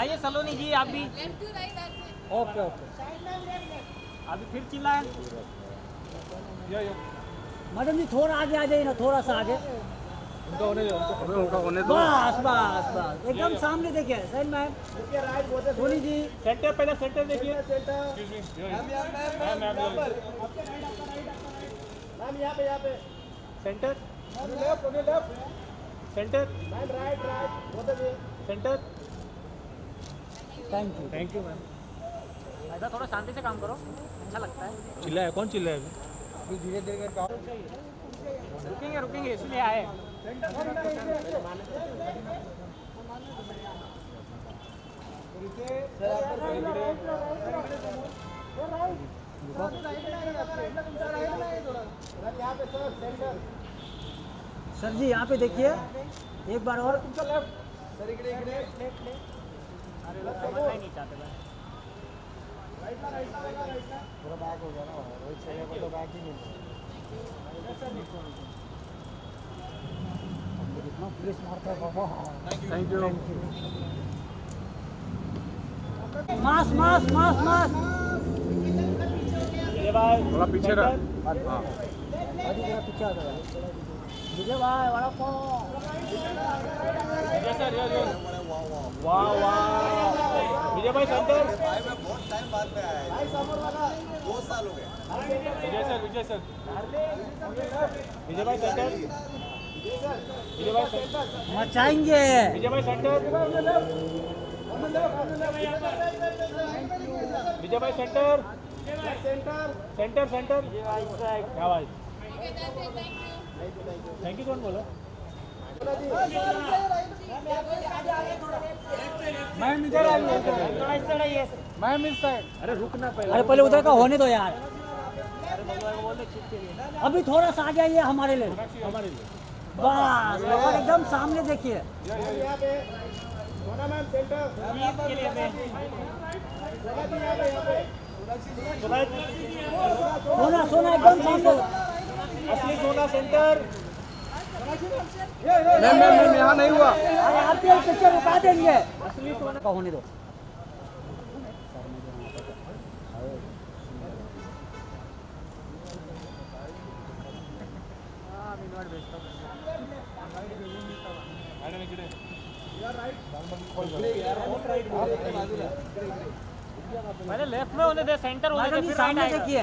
आइए सलोनी जी आप भी। Okay okay. अभी फिर चिल्लाए। मैडम जी थोड़ा आगे आ जाइए ना थोड़ा सा आगे। होने दो बस बस बस। एकदम सामने देखिए सही मैम। सोनी जी। सेंटर पहले सेंटर देखिए। Centre. Centre. Centre thank you thank you ma'am ऐसा थोड़ा शांति से काम करो। अच्छा लगता है। चिल्लाए कौन चिल्लाए अभी? धीरे धीरे कर रुकेंगे रुकेंगे इसलिए आए। सर जी यहाँ पे देखिए एक बार और। समझना ही नहीं चाहते भाई पूरा बैक हो गया ना रोहित शर्मा को तो बैक ही नहीं. कितना पुलिस मारता है बाबा. थैंक यू मास मास मास मास. ये भाई थोड़ा पीछे रह. हाँ. अभी जरा पीछे आ जाओ. विजय भाई विजय सर यो यो वाह वाह। विजय भाई सेंटर भाई मैं बहुत टाइम बाद में आया है। दो साल हो गए। विजय सर विजय सर। विजय भाई सेंटर विजय भाई सेंटर मचाएँगे। विजय भाई सेंटर विजय भाई सेंटर सेंटर सेंटर क्या भाई थैंक यू कौन बोला? मैम इधर आइए इस साइड मैम इस साइड अरे रुकना पहले। अरे पहले उधर का होने दो यार। अभी थोड़ा सा आ जाइए हमारे लिए। हमारे लिए। बस एकदम सामने देखिए। सोना सोना एकदम सामने। असली सोना सेंटर। मैम मैम मैम यहाँ नहीं हुआ। आप भी पिक्चर रुका देंगे। असली सोना का होने दो। पहले लेफ़्ट में होने दे सेंटर होने दे फिर सामने देखिए।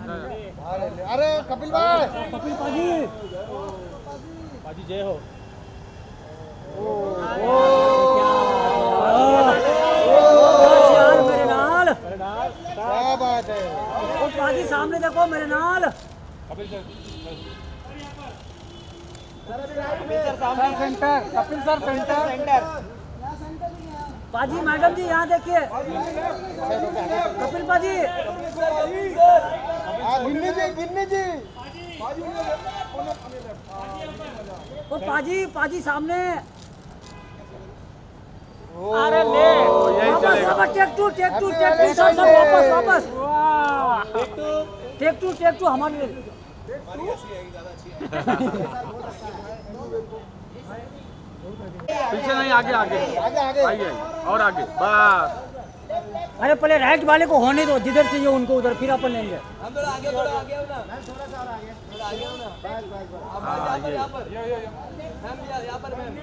अरे कपिल भाई। कपिल पाजी। बाजी जय हो। बस यार मेरे नाल। क्या बात है। ओ पाजी सामने देखो मेरे नाल। Kapil sir sir. Centre Kapil sir centre centre. पाजी मैडम जी यहाँ देखिए कपिल पाजी गिन्नी जी। ओ पाजी पाजी सामने। अरे ले। वापस वापस take two take two take two सब सब वापस वापस। तो टेक टू टेक टू हमारे लिए। पीछे नहीं आगे आगे। आगे आगे। और आगे। बस। अरे पहले राइट वाले को होने दो जिधर चाहिए उनको उधर फिर अपन लेंगे।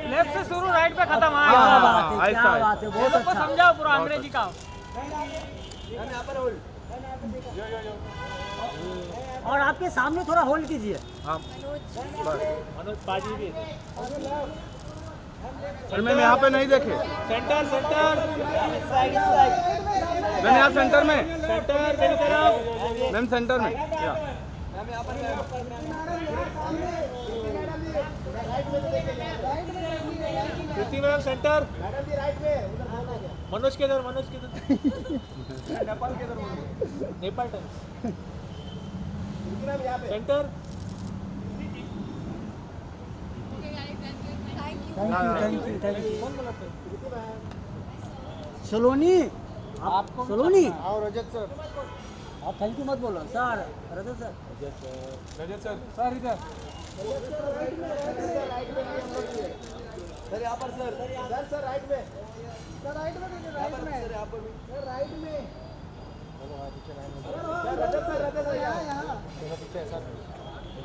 लेफ़्ट से शुरू राइट पे खत्म क्या हाँ बात है क्या बात है बहुत अच्छा। समझाओ पूरा अंग्रेज़ी का। और आपके सामने थोड़ा होल्ड कीजिए। हाँ। मनोज पाजी भी सर मैम यहाँ पे नहीं देखे। सेंटर सेंटर मैम यहाँ सेंटर में। सेंटर मेरी तरफ़। मैम सेंटर में। या। कृति मैम सेंटर मनोज के इधर मनोज के इधर नेपाल के इधर Nepal times centre thank you thank you Saloni? आप सलोनी? आओ रजत सर। आप थैंक यू मत बोलो sir Rajat sir. Rajat sir sir. इधर। सर यहाँ पर सर। सर सर राइट में। सर राइट में यहाँ पर सर यहाँ पर भी। सर राइट में। Sir Rajat sir Rajat sir यहाँ यहाँ। पीछे सर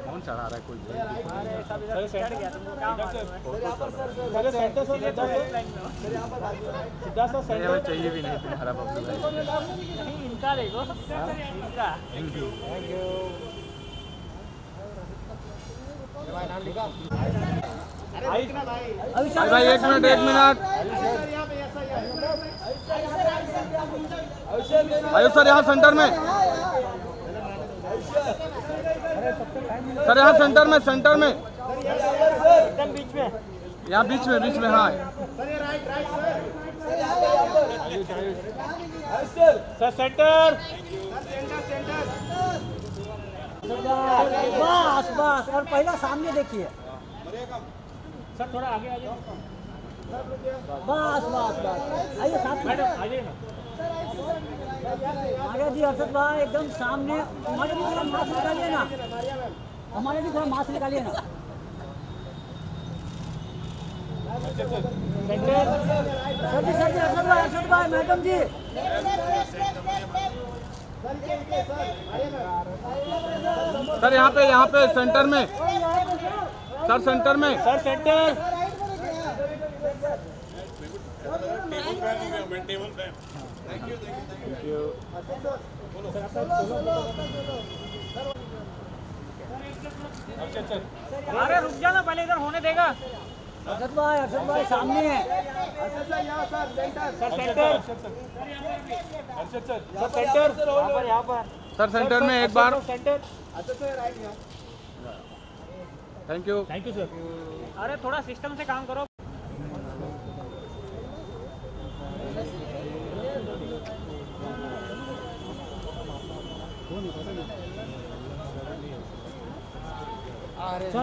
कौन चढ़ा रहा है कोई चाहिए भी नहीं तुम्हारा इनका थैंक यू ये आई भाई भाई एक मिनट एक मिनट आयुष सर यहाँ सेंटर में सर यहाँ सेंटर में सेंटर में। एकदम बीच में। यहाँ बीच में बीच में हाँ। सर सेंटर बस बस और पहला सामने देखिए। सर थोड़ा आगे आ जाइए। बस बस बस। आइए साथ में। मैडम आ जाइए ना। हमारे जी अरशद भाई एकदम सामने। हमारे भी थोड़ा मास्क निकालिए ना। हमारे भी थोड़ा मास्क निकालिए ना। सर जी सर जी अरशद भाई अरशद भाई मैडम जी। सर यहाँ पे यहाँ पे सेंटर में। सर सेंटर में। Sir centre. अरे रुक जा ना पहले इधर होने देगा। अरशद भाई अरशद भाई सामने है। सर सेंटर सर सेंटर यहाँ पर यहाँ पर। सर सेंटर में एक बार। Centre thank you thank you sir अरे थोड़ा सिस्टम से काम करो।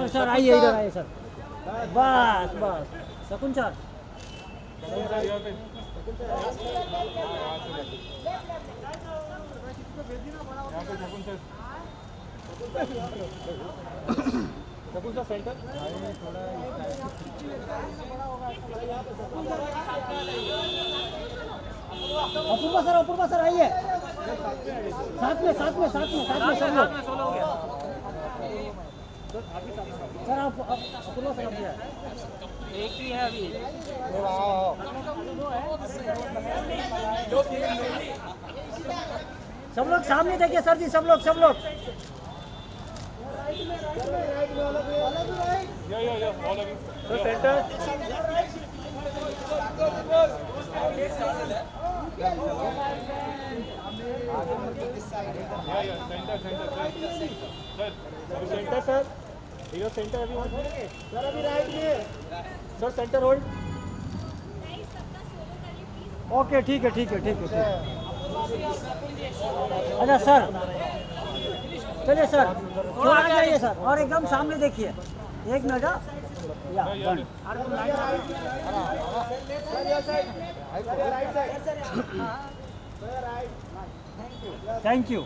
सर सर आइए इधर आइए सर। बस बस। Shakun sir. Shakun sir centre Apurva sir Apurva sir आइए। साथ में साथ में साथ में साथ में गया सर आप आप- अपूर्वा सर जाइए। एक ही है अभी। थोड़ा आओ आओ। सब लोग सामने देखिए सर जी सब लोग सब लोग। Sir centre centre sir hero centre अभी वहाँ सर, अभी right sir centre hold okay ठीक है ठीक है ठीक है ठीक है। अच्छा सर। चलिए, सर। थोड़ा जाइए, सर। और एकदम सामने देखिए। एक मिनट हाँ। या थैंक यू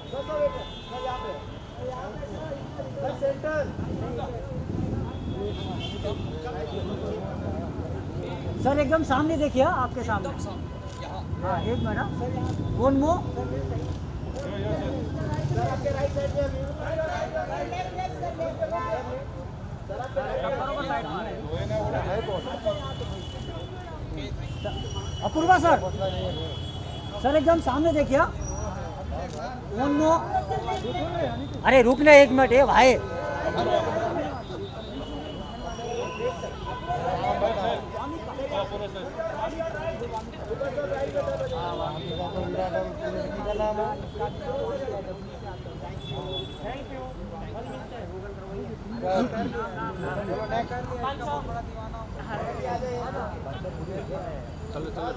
सर एकदम सामने देखिए हाँ, आपके सामने। हाँ एक minute one more Apoorva sir. Sir एकदम सामने देखिए ઊનો અરે રૂક ને એક મિનિટ એ ભાઈ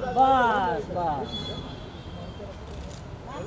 બસ બસ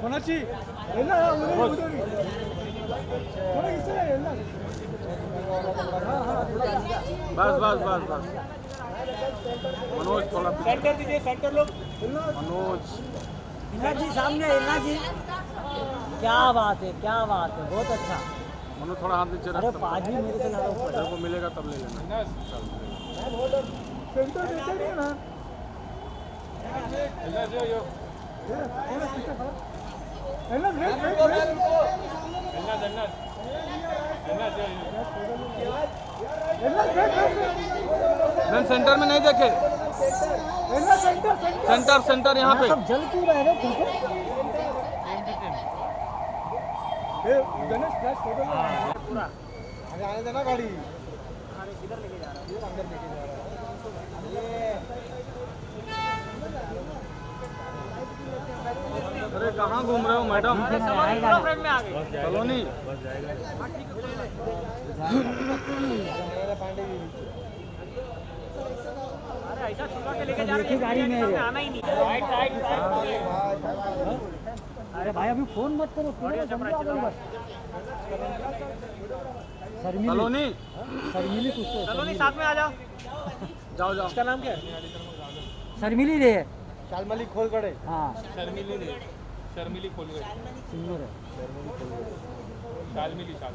కొనచి ఎలా बस बस बस बस मनोज थोड़ा सेंटर दीजिए सेंटर लोग मनोज हिना जी सामने हिना जी क्या बात है क्या बात है बहुत अच्छा मनोज थोड़ा हाथ नीचे अरे पाजी मेरे से ज़्यादा ऊपर को मिलेगा तब ले लेना मैम सेंटर में नहीं देखे सेंटर सेंटर यहाँ पे सब जल क्यों रहे हैं ठीक है। अरे आने देना गाड़ी। कहाँ घूम रहे हो मैडम? कॉलोनी अरे ही है ही भाई अभी फ़ोन मत करो कॉलोनी शर्मिली कुछ तो नहीं साथ में आ जाओ। जाओ जाओ। उसका नाम क्या है? शर्मिली रे। शालमली खोल कड़े हाँ। शर्मिली ने शर्मिली खोल गई सिंगूर है। शर्मिली खोल गई शालमिली शाल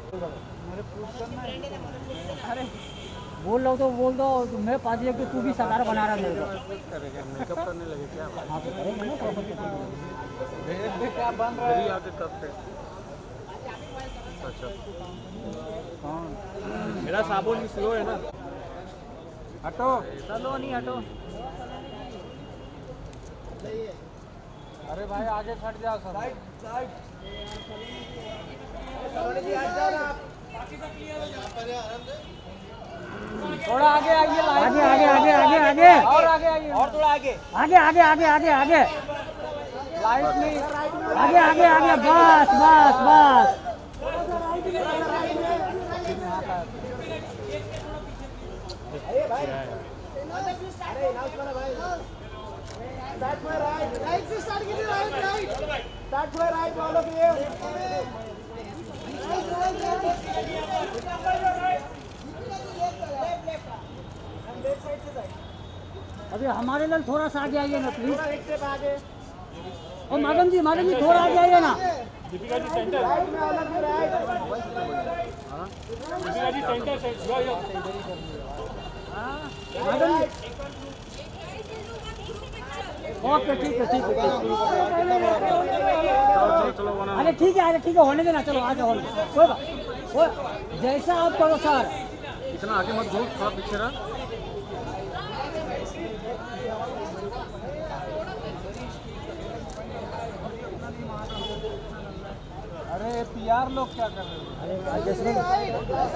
बोल रहा हूँ तो बोल दो मैं पाजी एक तो भी सकार बना रहा मेरे को। मेकअप करने लगे क्या हाँ तो करेंगे ना प्रॉपर क्या बन रहा यही आके करते अच्छा मेरा साबुन स्लो है ना। हटो। चलो नहीं हटो। अरे भाई आगे छट जाओ सर थोड़ा आगे आइए आगे आगे आगे आगे आगे। और आगे आइए। और थोड़ा आगे। आगे आगे आगे आगे आगे। लाइट नहीं आगे आगे आगे बस बस बस। अरे नाच करो भाई स्टार्ट में राइट राइट से स्टार्ट कीजिए राइट राइट स्टार्ट में राइट ऑल ऑफ़ यू अभी हमारे लिए थोड़ा सा आगे आइए ना प्लीज़ एक स्टेप आगे। और मैडम जी मैडम जी थोड़ा आगे आइए ना। Deepika ji centre Deepika ji centre centre madam ji. Okay ठीक है ठीक है अरे ठीक है अरे ठीक है होने देना चलो आगे होने दो। कोई बात जैसा आप करो सर। इतना आगे मत घूम थोड़ा पीछे रह। अरे पीआर लोग क्या कर रहे हैं? अरे जैसे बिलाल भाई बिलाल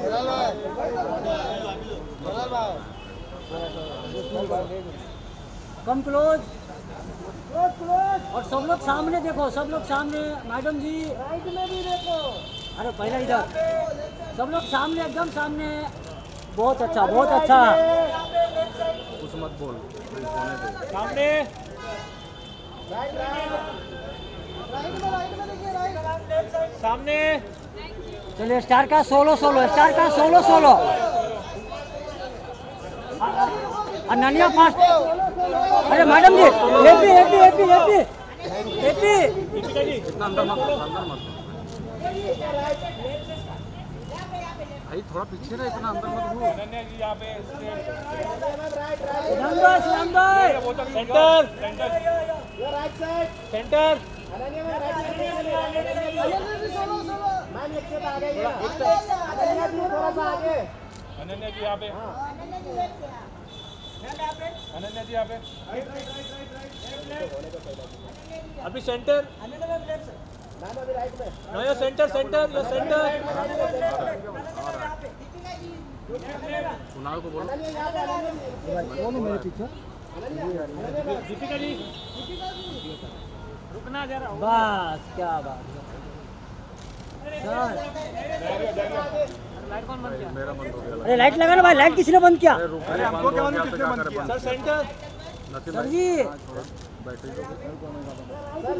भाई कम क्लोज क्लोज क्लोज और सब लोग सामने देखो सब लोग सामने। मैडम जी। राइट में भी देखो। अरे पहले इधर। सब लोग सामने एकदम सामने। बहुत अच्छा बहुत अच्छा। कुछ मत बोल। सामने। राइट राइट में राइट में देखिए राइट सामने। चलिए स्टार का सोलो सोलो स्टार का सोलो सोलो। अनन्या फास्ट अरे madam ji AP AP AP AP AP. Deepika अंदर मत अंदर मत भाई थोड़ा पीछे रहे इतना अंदर मत घूम। अनन्या जी यहाँ पे number number centre centre. Right side centre. Ananya right side Ananya ji ही है। अनन्या जी थोड़ा सा आगे अनन्या जी यहाँ पे अनन्या जी यहाँ पे अभी सेंटर मैम अभी राइट में नो यो सेंटर सेंटर यो सेंटर कुणाल को बोलो। अनन्या जी। मेरे पीछे दीपिका जी। रुकना जरा। बस क्या बात है। अरे लाइट लगा ना भाई लाइट किसी ने बंद किया? अरे हमको क्या बंद किया? Sir centre sir ji. Battery तो सर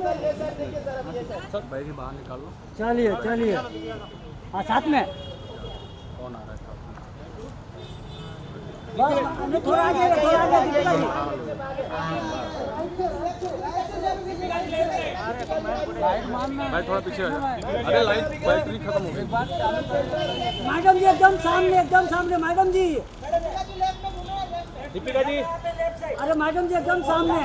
सर ये सर देखिए सर अब ये सर। सर बैग ही बाहर निकाल। लो चलिए चलिए। हाँ साथ में कौन आ रहा है साथ में? बस थोड़ा आगे थोड़ा आगे भाई थोड़ा पीछे आ जा। अरे लाइट बैटरी खत्म हो गई। मैडम जी एकदम सामने एकदम सामने मैडम जी। दीपिका जी। अरे मैडम जी एकदम सामने।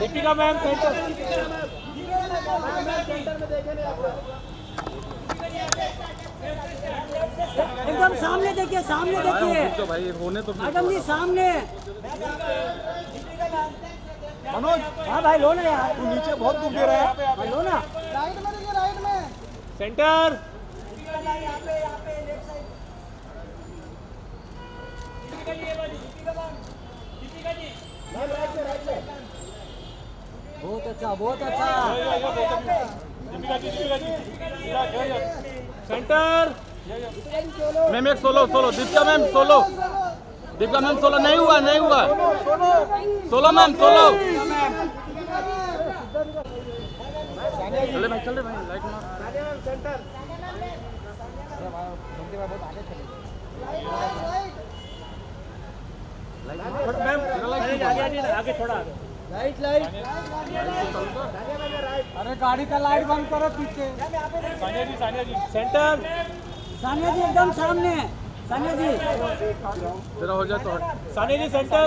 Deepika ma'am centre. एकदम सामने देखिए सामने देखिए। रुक भाई होने तो मैडम जी सामने। मनोज। हाँ भाई लो ना यार। तू नीचे बहुत दुख दे रहा है। भाई लो ना। राइट में देखिए राइट में। सेंटर बहुत अच्छा बहुत अच्छा। सेंटर मैम एक solo solo Deepika ma'am solo Deepika ma'am solo नहीं हुआ नहीं हुआ. सोलो मैम सोलो चले भाई चले भाई. लाइट मार मैम आगे आगे आगे, थोड़ा आगे. लाइट लाइट अरे गाड़ी का लाइट बंद करो पीछे। सानिया जी सानिया जी। सेंटर सानिया जी एकदम सामने। सानिया जी। तेरा हो जाए तो सानिया जी सेंटर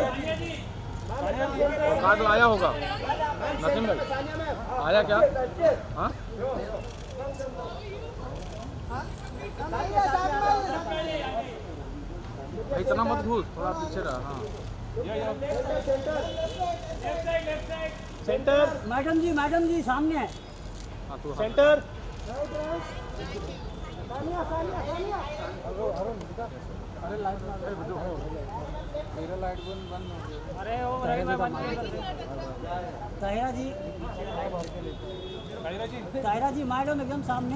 कार्ड लाया होगा। नसीम भाई। आया क्या? हाँ? इतना मत घूस। थोड़ा पीछे रहा हाँ। Centre madam ji madam ji सामने। हाँ सेंटर अरे वो राइट में बंद नहीं कर ताहिरा जी। ताहिरा जी ताहिरा जी मैडम एकदम सामने।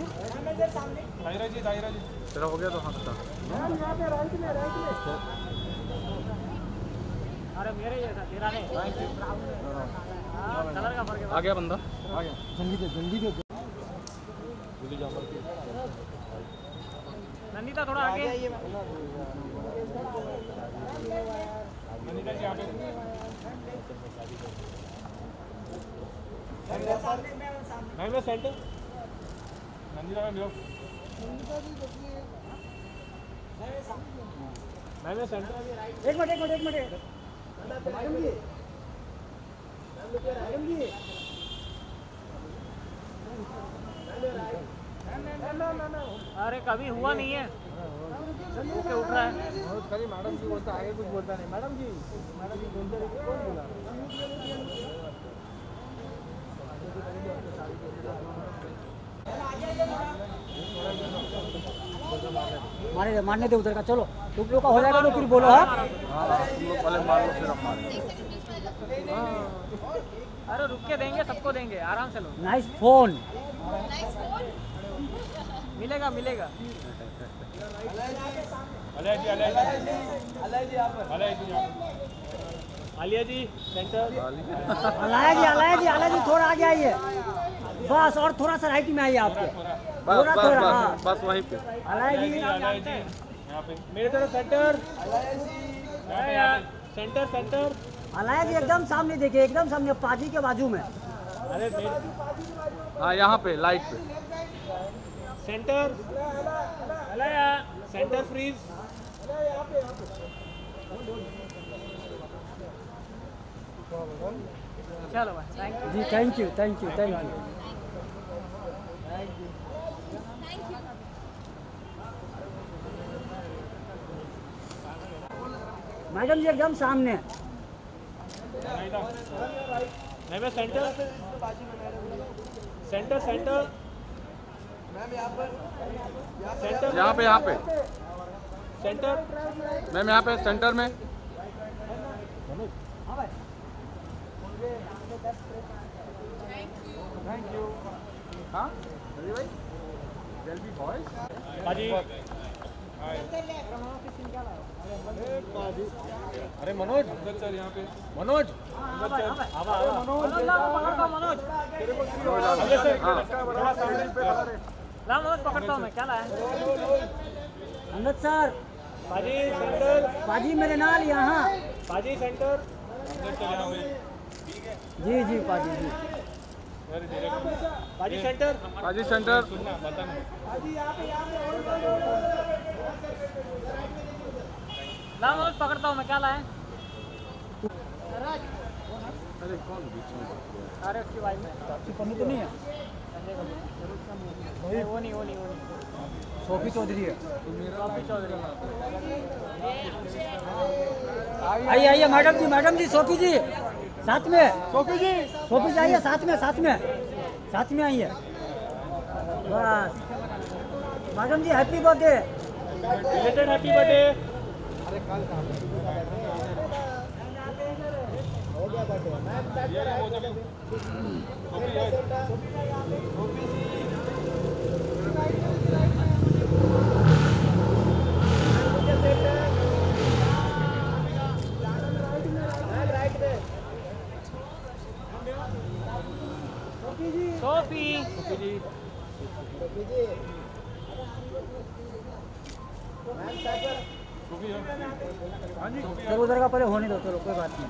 ताहिरा जी ताहिरा जी। तेरा हो गया तो हाँ बता। अरे मेरे नहीं। हाँ, कलर का फ़र्क है। आ गया बंदा। नंदिता थोड़ा आगे। नंदिता जी यहाँ पे मैं सेंटर। नंदिता मैम लो मैं सेंटर। एक मिनट एक मिनट एक मिनट। अरे कभी हुआ नहीं है। ओके उठ रहा है। खाली मैडम जी बोलता आगे कुछ बोलता नहीं। मैडम जी मैडम जी बोलते रहिए कौन बोला? मारे मारने दे उधर का चलो। तुम लोग का हो जाएगा तो फिर बोलो हाँ? अरे रुक के देंगे सबको देंगे आराम से लो। नाइस फ़ोन मिलेगा मिलेगा। अलिया जी अलिया जी अलाय जी यहाँ अलिया जी यहाँ आलिया जी सेंटर अलाया जी अलाया जी अलाया जी थोड़ा आगे आइए। बस और थोड़ा सा राइट में आइए आपके बस थोड़ा। थोड़ा बस हाँ। वहीं पे। अलाया जी मेरे तरफ़ centre. Centre centre Alaya ji एकदम सामने देखिए एकदम सामने पाजी के बाजू में। अरे हाँ यहाँ पे लाइट पे। सेंटर सेंटर फ्रीज चलो भाई। Thank you ji thank you thank you thank you madam ji एकदम सामने। नहीं मैं सेंटर सेंटर सेंटर मैम यहाँ पर सेंटर यहाँ पे यहाँ पे। सेंटर मैम यहाँ पे सेंटर में। हाँ हाजी अरे मनोज। यहाँ पे मनोज। मनोज मनोज ला मनोज पकड़ता हूँ मैं क्या लाया अंगद सर। हाजी सेंटर। पाजी मेरे नाल यहाँ हाजी सेंटर। जी जी पाजी जी। हाजी सेंटर। हाजी सेंटर। ला मनोज पकड़ता हूँ मैं क्या लाया अरे कौन बीच में अरे उसकी वाइफ में पन्नी तो नहीं है? नहीं, वो नहीं वो नहीं वो नहीं। सोफी चौधरी है। कॉफ़ी चौधरी। आइए आइए madam ji madam ji Sophie ji. साथ में। सोफी जी। सोफी जी आइए साथ में साथ में। साथ में आइए। बस। Madam ji happy birthday related happy birthday अरे कल काम हो गया बर्थडे मैं पैक करा सोफी चलो उधर का पहले होने दो चलो कोई बात नहीं।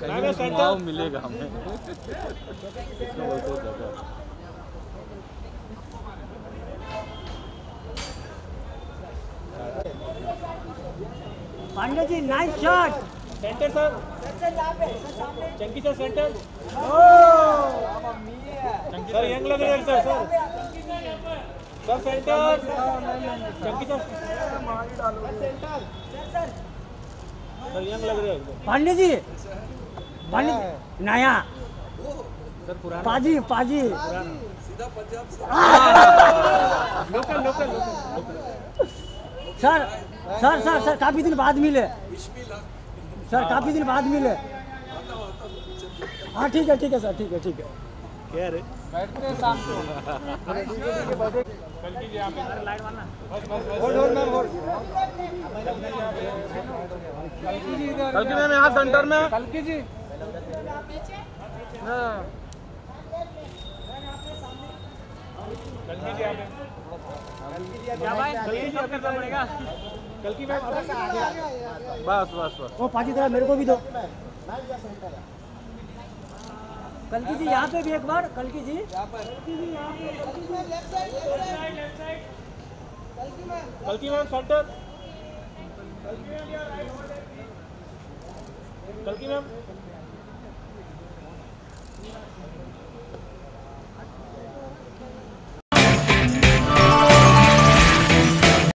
कहीं मिलेगा हमें Pandey ji nice shot centre sir Chunky sir centre. Sir young लग रहे sir sir. Sir centre. Chunky sir sir young लग रहे पांडे जी। पांडे नया। पाजी पाजी। Local local sir sir sir sir काफ़ी दिन बाद मिले। सर काफ़ी दिन बाद मिले। हाँ ठीक है ठीक है सर ठीक है ठीक है। क्या रे? बैठते हैं शाम को। कल की यहाँ पे अरे मारना होल्ड होल्ड मैम होल्ड कल्की जी। इधर कल मैम यहाँ सेंटर में कल्की जी हाँ कल की यहाँ पे क्या भाई ये सब करना पड़ेगा कल की मैच बस बस बस। वो पाजी तरह मेरे को भी दो। कलकी जी यहाँ पे भी एक बार कलकी जी। कल की मैम। सेंटर। कल की मैम।